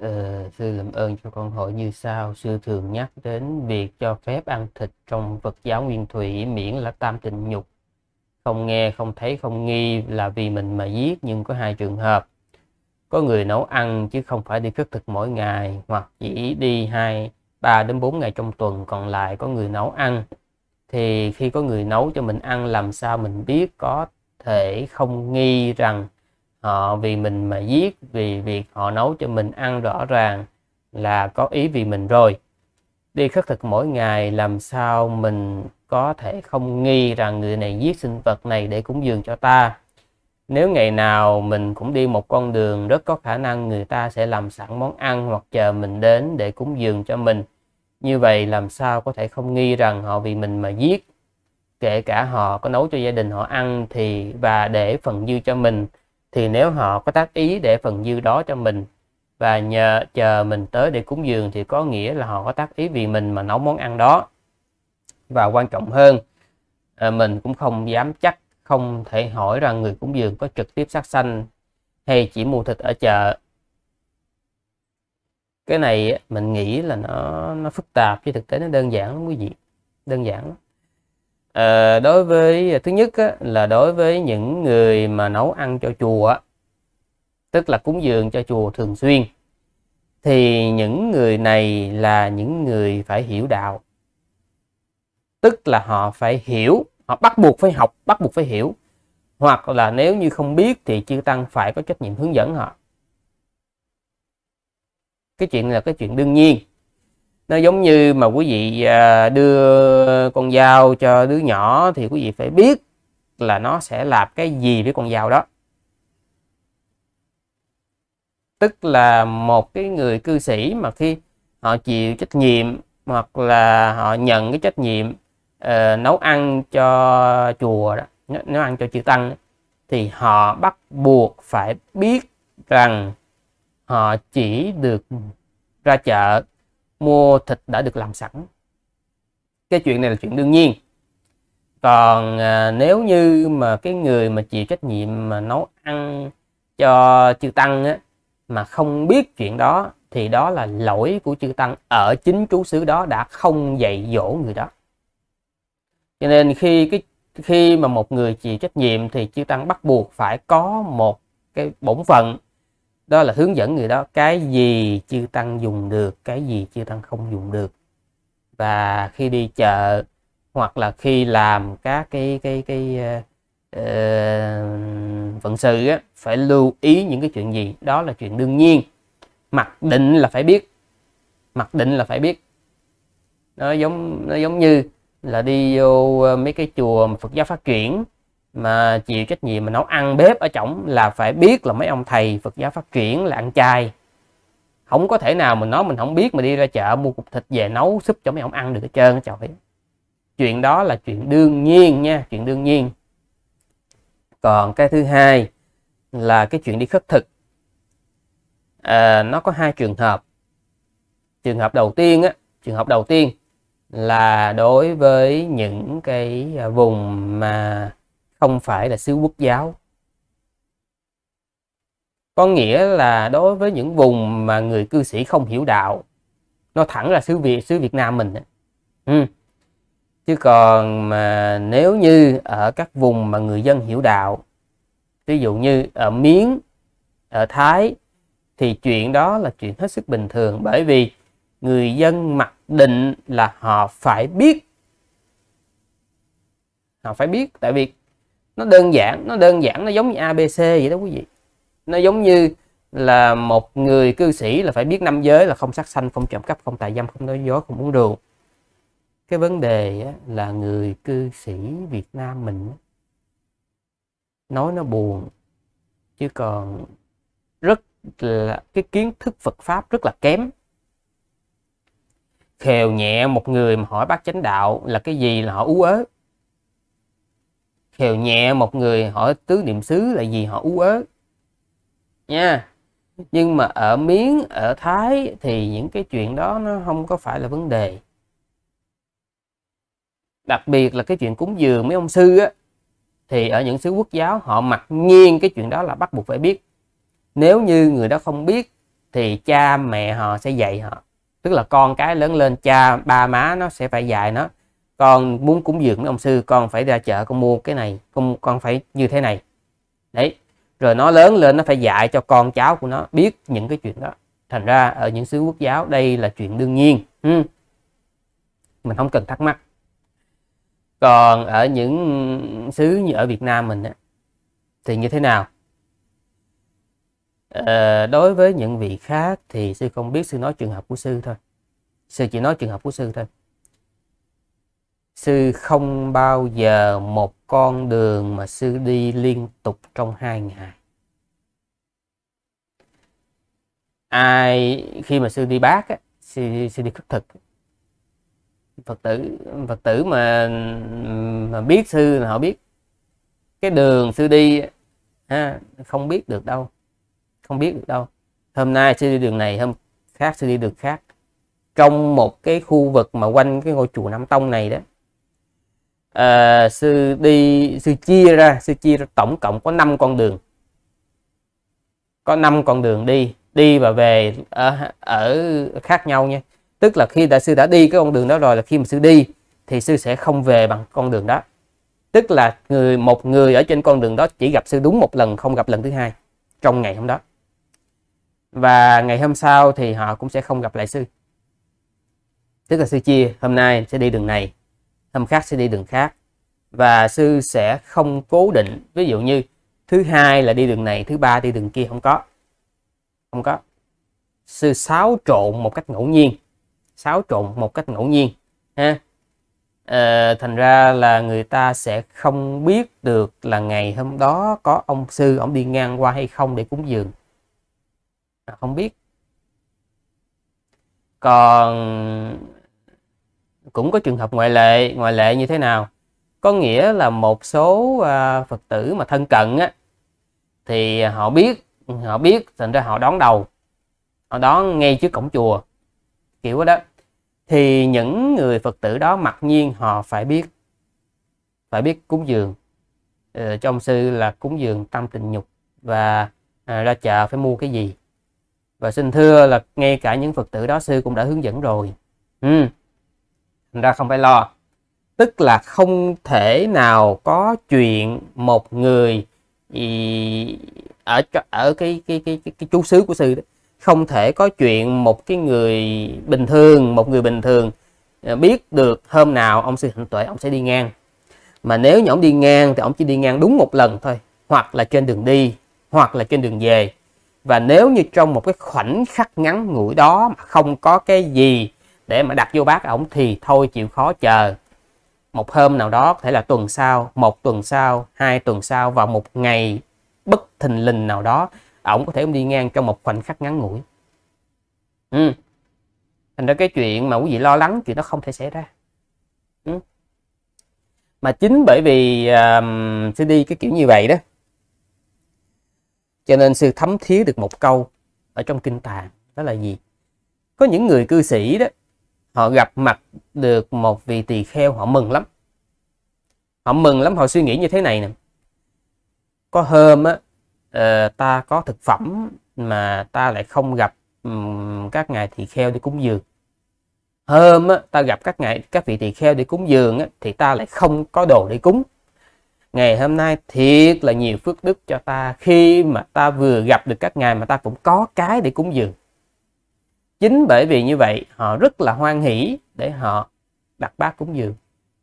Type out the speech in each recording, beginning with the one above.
Ờ, Sư làm ơn cho con hỏi như sau. Sư thường nhắc đến việc cho phép ăn thịt trong Phật giáo nguyên thủy, miễn là tam tình nhục. Không nghe, không thấy, không nghi là vì mình mà giết, nhưng có hai trường hợp. Có người nấu ăn chứ không phải đi cất thực mỗi ngày, hoặc chỉ đi hai, ba đến bốn ngày trong tuần, còn lại có người nấu ăn. Thì khi có người nấu cho mình ăn, làm sao mình biết có thể không nghi rằng họ vì mình mà giết, vì việc họ nấu cho mình ăn rõ ràng là có ý vì mình rồi. Đi khất thực mỗi ngày, làm sao mình có thể không nghi rằng người này giết sinh vật này để cúng dường cho ta? Nếu ngày nào mình cũng đi một con đường, rất có khả năng người ta sẽ làm sẵn món ăn hoặc chờ mình đến để cúng dường cho mình. Như vậy làm sao có thể không nghi rằng họ vì mình mà giết? Kể cả họ có nấu cho gia đình họ ăn thì và để phần dư cho mình thì nếu họ có tác ý để phần dư đó cho mình và nhờ chờ mình tới để cúng dường thì có nghĩa là họ có tác ý vì mình mà nấu món ăn đó. Và quan trọng hơn à, mình cũng không dám chắc không thể hỏi rằng người cúng dường có trực tiếp sát sanh hay chỉ mua thịt ở chợ. Cái này mình nghĩ là nó nó phức tạp chứ thực tế nó đơn giản lắm quý vị đơn giản lắm à, đối với thứ nhất á, là đối với những người mà nấu ăn cho chùa tức là cúng dường cho chùa thường xuyên thì những người này là những người phải hiểu đạo. Tức là họ phải hiểu họ bắt buộc phải học bắt buộc phải hiểu. Hoặc là nếu như không biết thì chư tăng phải có trách nhiệm hướng dẫn họ. Cái chuyện là cái chuyện đương nhiên nó giống như mà quý vị à, đưa con dao cho đứa nhỏ thì quý vị phải biết là nó sẽ làm cái gì với con dao đó. Tức là một cái người cư sĩ mà khi họ chịu trách nhiệm hoặc là họ nhận cái trách nhiệm uh, nấu ăn cho chùa đó nấu ăn cho chư tăng thì họ bắt buộc phải biết rằng họ chỉ được ra chợ mua thịt đã được làm sẵn. Cái chuyện này là chuyện đương nhiên. Còn à, nếu như mà cái người mà chịu trách nhiệm mà nấu ăn cho chư tăng á, mà không biết chuyện đó thì đó là lỗi của chư tăng. Ở chính trú xứ đó đã không dạy dỗ người đó. Cho nên khi cái khi mà một người chịu trách nhiệm thì chư tăng bắt buộc phải có một cái bổn phận đó là hướng dẫn người đó cái gì chư tăng dùng được cái gì chư tăng không dùng được. Và khi đi chợ hoặc là khi làm các cái cái cái ờ, ờ, uh, vận sự á, phải lưu ý những cái chuyện gì? Đó là chuyện đương nhiên. Mặc định là phải biết. Mặc định là phải biết. Nó giống nó giống như là đi vô ờ, mấy cái chùa Phật giáo phát triển mà chịu trách nhiệm mà nấu ăn bếp ở trỏng là phải biết là mấy ông thầy Phật giáo phát triển là ăn chay. Không có thể nào mình nói mình không biết mà đi ra chợ mua cục thịt về nấu súp cho mấy ông ăn được hết trơn trời chuyện đó là chuyện đương nhiên nha chuyện đương nhiên. Còn cái thứ hai là cái chuyện đi khất thực. À, nó có hai trường hợp. Trường hợp đầu tiên á trường hợp đầu tiên là đối với những cái vùng mà không phải là xứ quốc giáo. Có nghĩa là đối với những vùng mà người cư sĩ không hiểu đạo, nó thẳng là xứ Việt xứ Việt Nam mình ừ. chứ còn mà nếu như ở các vùng mà người dân hiểu đạo, ví dụ như ở Miến, ở Thái, thì chuyện đó là chuyện hết sức bình thường, bởi vì người dân mặc định là họ phải biết. Họ phải biết, tại vì nó đơn giản, nó đơn giản, nó giống như abc vậy đó quý vị. Nó giống như là một người cư sĩ là phải biết năm giới là không sát sanh, không trộm cắp, không tà dâm, không nói dối, không uống rượu. Cái vấn đề là người cư sĩ Việt Nam mình nói nó buồn, chứ còn rất là, cái kiến thức Phật pháp rất là kém. Khều nhẹ một người mà hỏi bác chánh đạo là cái gì là họ ú ớ? Khều nhẹ một người hỏi tứ niệm xứ là gì họ ú ớ. Nha. Nhưng mà ở miếng ở thái thì những cái chuyện đó nó không có phải là vấn đề. Đặc biệt là cái chuyện cúng dường mấy ông sư á, thì ở những xứ quốc giáo họ mặc nhiên cái chuyện đó là bắt buộc phải biết. Nếu như người đó không biết thì cha mẹ họ sẽ dạy họ. Tức là con cái lớn lên, cha, ba má nó sẽ phải dạy nó con muốn cúng dường với ông sư con phải ra chợ con mua cái này con con phải như thế này. Đấy. Rồi nó lớn lên nó phải dạy cho con cháu của nó biết những cái chuyện đó. Thành ra ở những xứ quốc giáo đây là chuyện đương nhiên. Ừ. mình không cần thắc mắc. Còn ở những xứ như ở Việt Nam mình thì như thế nào? Ờ, đối với những vị khác thì sư không biết sư nói trường hợp của sư thôi. Sư chỉ nói trường hợp của sư thôi sư không bao giờ một con đường mà sư đi liên tục trong hai ngày. Ai khi mà sư đi bác á, sư, sư đi khất thực. Phật tử phật tử mà mà biết sư là họ biết. Cái đường sư đi ha, không biết được đâu. Không biết được đâu. Hôm nay sư đi đường này hôm khác sư đi đường khác. Trong một cái khu vực mà quanh cái ngôi chùa Nam Tông này đó uh, sư đi sư chia ra sư chia ra tổng cộng có 5 con đường. Có 5 con đường đi đi và về ở, ở khác nhau nha. Tức là khi đại sư đã đi cái con đường đó rồi là khi mà sư đi thì sư sẽ không về bằng con đường đó. Tức là người một người ở trên con đường đó chỉ gặp sư đúng một lần không gặp lần thứ hai trong ngày hôm đó. Và ngày hôm sau thì họ cũng sẽ không gặp lại sư. Tức là sư chia hôm nay sẽ đi đường này hôm khác sẽ đi đường khác. Và sư sẽ không cố định. Ví dụ như thứ hai là đi đường này thứ ba đi đường kia. Không có. Không có. Sư xáo trộn một cách ngẫu nhiên. Xáo trộn một cách ngẫu nhiên ha? À, thành ra là người ta sẽ không biết được là ngày hôm đó có ông sư ông đi ngang qua hay không để cúng dường. À, không biết. Còn cũng có trường hợp ngoại lệ ngoại lệ như thế nào? Có nghĩa là một số à, phật tử mà thân cận á thì họ biết họ biết thành ra họ đón đầu họ đón ngay trước cổng chùa kiểu đó. Thì những người phật tử đó mặc nhiên họ phải biết phải biết cúng dường. Ờ, trong sư là cúng dường tâm tình nhục và à, ra chợ phải mua cái gì. Và xin thưa là ngay cả những phật tử đó sư cũng đã hướng dẫn rồi. Ừ thành ra không phải lo. Tức là không thể nào có chuyện một người ở ở cái cái cái cái, cái chú xứ của sư đó không thể có chuyện một cái người bình thường một người bình thường ờ, biết được hôm nào ông sư hạnh tuệ ông sẽ đi ngang. Mà nếu như ông đi ngang thì ông chỉ đi ngang đúng một lần thôi hoặc là trên đường đi hoặc là trên đường về. Và nếu như trong một cái khoảnh khắc ngắn ngủi đó mà không có cái gì để mà đặt vô bát ổng thì thôi chịu khó chờ một hôm nào đó có thể là tuần sau một tuần sau hai tuần sau vào một ngày bất thình lình nào đó ổng có thể đi ngang trong một khoảnh khắc ngắn ngủi ừ. thành ra cái chuyện mà quý vị lo lắng chuyện đó không thể xảy ra ừ. mà chính bởi vì uh, đi cái kiểu như vậy đó cho nên sư thấm thía được một câu ở trong kinh tạng đó là gì có những người cư sĩ đó họ gặp mặt được một vị tỳ kheo họ mừng lắm. Họ mừng lắm họ suy nghĩ như thế này nè. Có hôm á uh, ta có thực phẩm mà ta lại không gặp um, các ngài tỳ kheo đi cúng dường. Hôm á, ta gặp các ngài các vị tỳ kheo đi cúng dường á, thì ta lại không có đồ để cúng. Ngày hôm nay thiệt là nhiều phước đức cho ta khi mà ta vừa gặp được các ngài mà ta cũng có cái để cúng dường chính bởi vì như vậy họ rất là hoan hỷ để họ đặt bát cúng dường.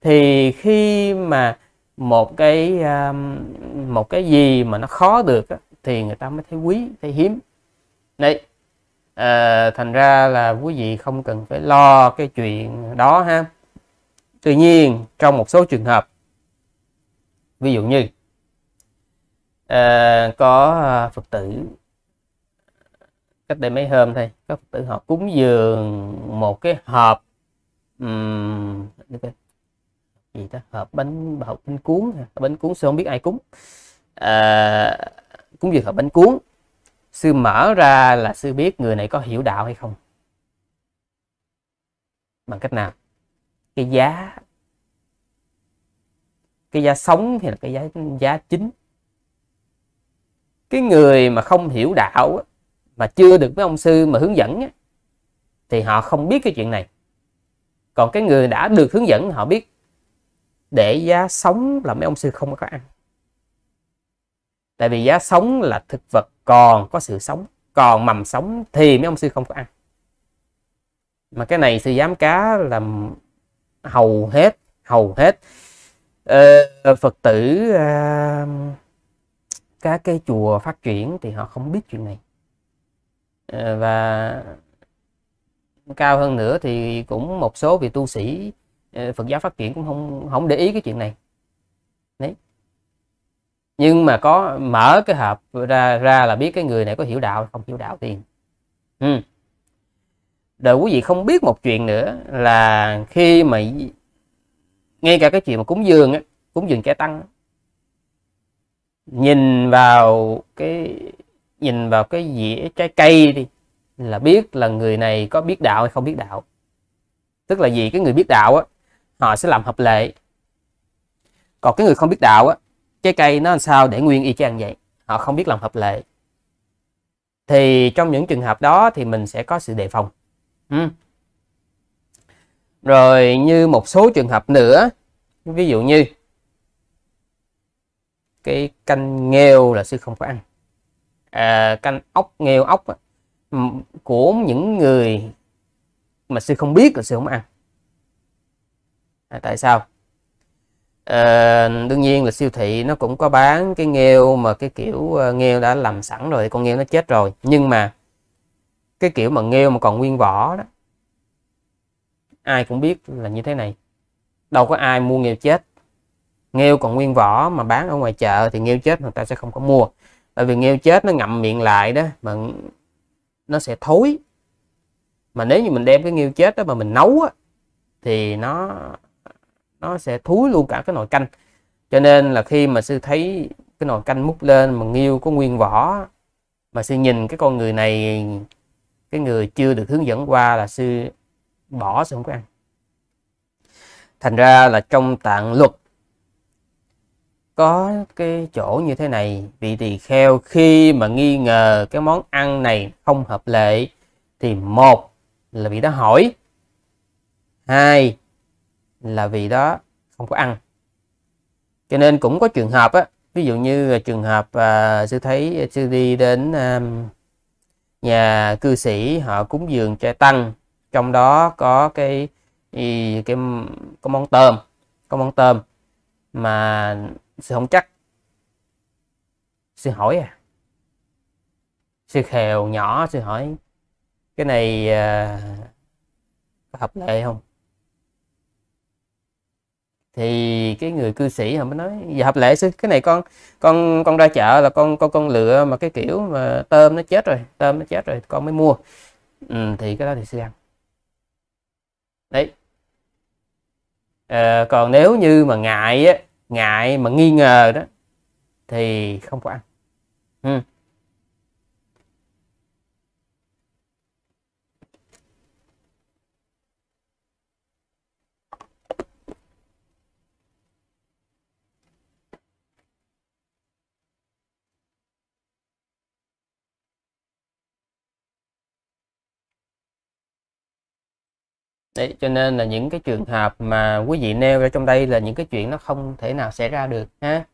Thì khi mà một cái um, một cái gì mà nó khó được thì người ta mới thấy quý thấy hiếm. Đấy à, thành ra là quý vị không cần phải lo cái chuyện đó ha. Tuy nhiên trong một số trường hợp ví dụ như à, có ờ, phật tử cách đây mấy hôm thôi. Các phật tử họ cúng dường một cái hộp um, gì đó hộp bánh hộp bánh cuốn bánh cuốn sư không biết ai cúng. À, cúng dường hộp bánh cuốn. Sư mở ra là sư biết người này có hiểu đạo hay không. Bằng cách nào? Cái giá. Cái giá sống thì là cái giá giá chính? Cái người mà không hiểu đạo mà chưa được với ông sư mà hướng dẫn á, thì họ không biết cái chuyện này. Còn cái người đã được hướng dẫn họ biết để giá sống là mấy ông sư không có ăn. Tại vì giá sống là thực vật còn có sự sống còn mầm sống thì mấy ông sư không có ăn. Mà cái này sư giám cá là hầu hết hầu hết uh, phật tử uh, các cái chùa phát triển thì họ không biết chuyện này. Ờ, và cao hơn nữa thì cũng một số vị tu sĩ ờ, Phật giáo phát triển cũng không không để ý cái chuyện này. Đấy. Nhưng mà có mở cái hộp ra ra là biết cái người này có hiểu đạo không? Hiểu đạo tiền ừ. rồi quý vị không biết một chuyện nữa là khi mà ngay cả cái chuyện mà cúng dường á, cúng dường kẻ tăng nhìn vào cái nhìn vào cái dĩa trái cây đi, là biết là người này có biết đạo hay không biết đạo. Tức là gì cái người biết đạo á, họ sẽ làm hợp lệ. Còn cái người không biết đạo á trái cây nó làm sao để nguyên y chang vậy? Họ không biết làm hợp lệ. Thì trong những trường hợp đó thì mình sẽ có sự đề phòng. Ừ. rồi như một số trường hợp nữa, ví dụ như cái canh nghêu là sư không có ăn à, canh ốc nghêu ốc của những người mà sư không biết là sư không ăn. À, tại sao? À, đương nhiên là siêu thị nó cũng có bán cái nghêu mà cái kiểu uh, nghêu đã làm sẵn rồi con nghêu nó chết rồi. Nhưng mà cái kiểu mà nghêu mà còn nguyên vỏ đó ai cũng biết là như thế này. Đâu có ai mua nghêu chết. Nghêu còn nguyên vỏ mà bán ở ngoài chợ thì nghêu chết người ta sẽ không có mua bởi vì nghêu chết nó ngậm miệng lại đó mà nó sẽ thối. Mà nếu như mình đem cái nghêu chết đó mà mình nấu á, thì nó nó sẽ thúi luôn cả cái nồi canh. Cho nên là khi mà sư thấy cái nồi canh múc lên mà nghiêu có nguyên vỏ mà sư nhìn cái con người này cái người chưa được hướng dẫn qua là sư bỏ sư không có ăn thành ra là trong tạng luật có cái chỗ như thế này vị tỳ kheo khi mà nghi ngờ cái món ăn này không hợp lệ thì một là vị đó hỏi hai là vì đó không có ăn. Cho nên cũng có trường hợp á ví dụ như trường hợp à, sư thấy sư đi đến à, nhà cư sĩ họ cúng dường trai tăng trong đó có cái cái có món tôm có món tôm mà sư không chắc. Sư hỏi à? Sư khèo nhỏ sư hỏi cái này à, có hợp lệ không? Thì cái người cư sĩ họ mới nói giờ hợp lệ sư cái này con con con ra chợ là con con con lựa mà cái kiểu mà tôm nó chết rồi tôm nó chết rồi con mới mua. Ừ, thì cái đó thì sư ăn. Đấy. À, còn nếu như mà ngại á ngại mà nghi ngờ đó thì không có ăn ừ. Đấy, cho nên là những cái trường hợp mà quý vị nêu ra trong đây là những cái chuyện nó không thể nào xảy ra được ha.